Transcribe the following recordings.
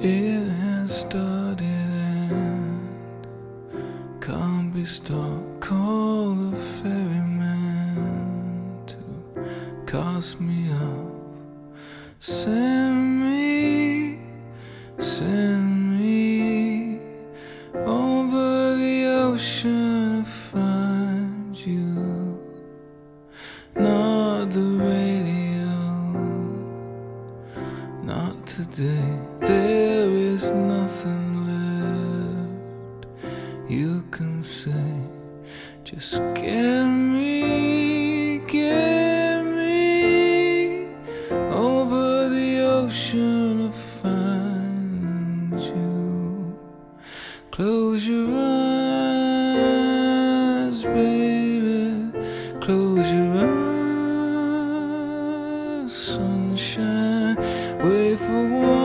It has started and can't be stopped. Call the ferryman to cast me up. Send me, send. Not today. There is nothing left you can say. Just get me, get me over the ocean to find you. Close your eyes, baby. Close your eyes, sunshine. Wait for one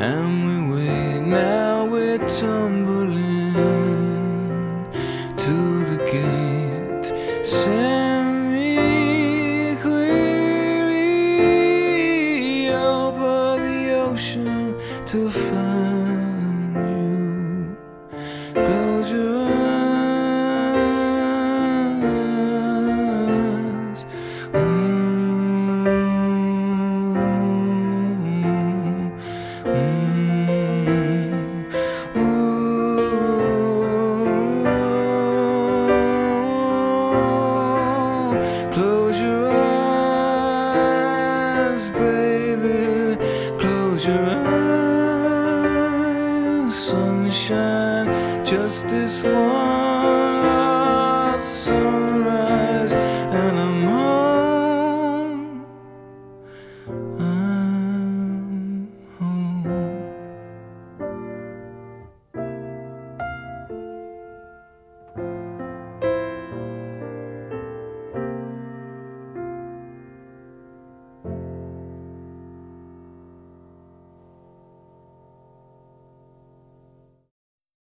and we wait. Now we're tumbling to the gate. Send me quickly over the ocean to find Close your eyes, baby. Close your eyes, sunshine. Just this one last sunrise.